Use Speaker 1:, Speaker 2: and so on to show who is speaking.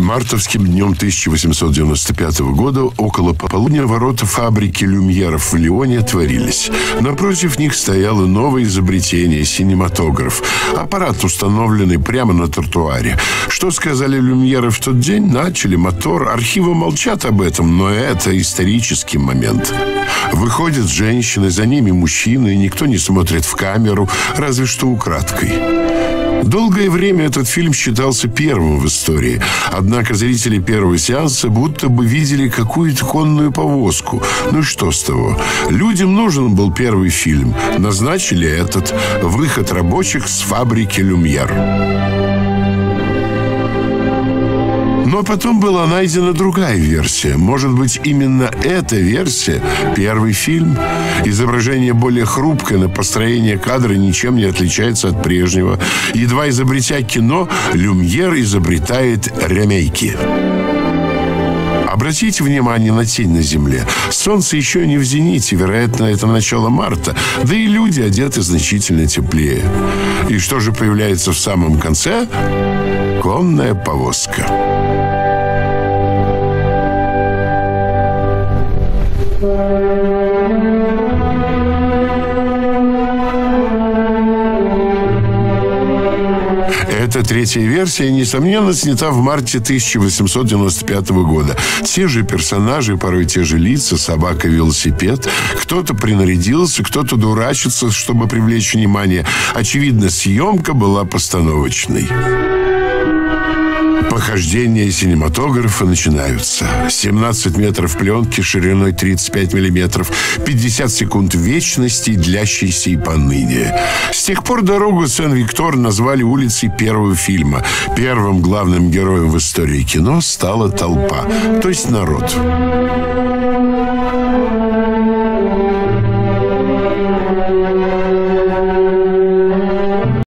Speaker 1: Мартовским днем 1895 года около пополудня ворота фабрики люмьеров в Лионе отворились. Напротив них стояло новое изобретение – синематограф. Аппарат, установленный прямо на тротуаре. Что сказали люмьеры в тот день? Начали мотор. Архивы молчат об этом, но это исторический момент. Выходят женщины, за ними мужчины, никто не смотрит в камеру, разве что украдкой. Долгое время этот фильм считался первым в истории. Однако зрители первого сеанса будто бы видели какую-то конную повозку. Ну и что с того? Людям нужен был первый фильм. Назначили этот. Выход рабочих с фабрики «Люмьер». Но потом была найдена другая версия. Может быть, именно эта версия – первый фильм. Изображение более хрупкое, но построение кадра ничем не отличается от прежнего. Едва изобретя кино, Люмьер изобретает ремейки. Обратите внимание на тень на земле. Солнце еще не в зените, вероятно, это начало марта. Да и люди одеты значительно теплее. И что же появляется в самом конце? Конная повозка. Эта третья версия, несомненно, снята в марте 1895 года. Те же персонажи, порой те же лица, собака-велосипед. Кто-то принарядился, кто-то дурачится, чтобы привлечь внимание. Очевидно, съемка была постановочной. Похождения синематографа начинаются. 17 метров пленки шириной 35 миллиметров, 50 секунд вечности, длящейся и поныне. С тех пор дорогу Сен-Виктор назвали улицей первого фильма. Первым главным героем в истории кино стала толпа, то есть народ.